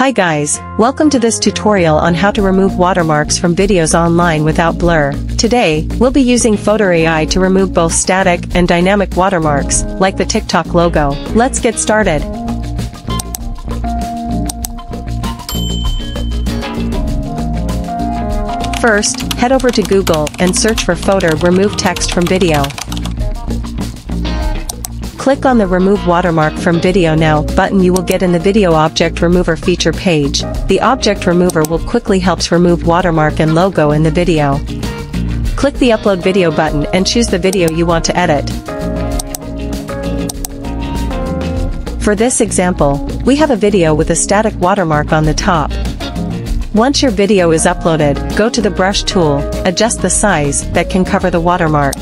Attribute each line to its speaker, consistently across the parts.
Speaker 1: Hi guys, welcome to this tutorial on how to remove watermarks from videos online without blur. Today, we'll be using Fotor AI to remove both static and dynamic watermarks, like the TikTok logo. Let's get started. First, head over to Google and search for Fotor Remove Text from Video. Click on the Remove Watermark from Video Now button you will get in the Video Object Remover feature page. The Object Remover will quickly helps remove watermark and logo in the video. Click the Upload Video button and choose the video you want to edit. For this example, we have a video with a static watermark on the top. Once your video is uploaded, go to the brush tool, adjust the size that can cover the watermark.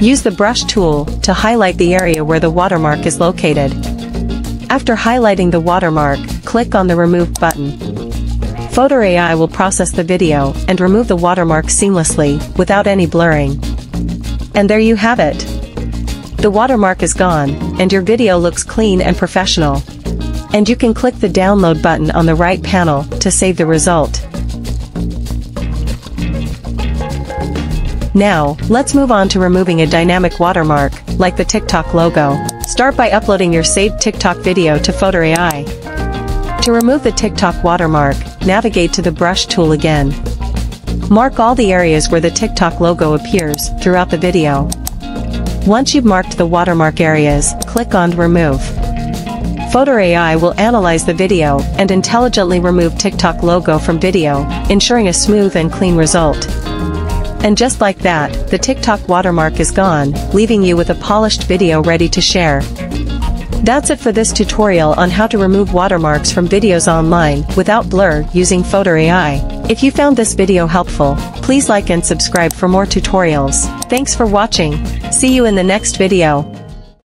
Speaker 1: Use the brush tool to highlight the area where the watermark is located. After highlighting the watermark, click on the Remove button. Fotor AI will process the video and remove the watermark seamlessly, without any blurring. And there you have it. The watermark is gone, and your video looks clean and professional. And you can click the download button on the right panel to save the result. Now, let's move on to removing a dynamic watermark, like the TikTok logo. Start by uploading your saved TikTok video to Fotor AI. To remove the TikTok watermark, navigate to the brush tool again. Mark all the areas where the TikTok logo appears throughout the video. Once you've marked the watermark areas, click on Remove. Fotor AI will analyze the video and intelligently remove TikTok logo from video, ensuring a smooth and clean result. And just like that, the TikTok watermark is gone, leaving you with a polished video ready to share. That's it for this tutorial on how to remove watermarks from videos online without blur using Fotor AI. If you found this video helpful, please like and subscribe for more tutorials. Thanks for watching. See you in the next video.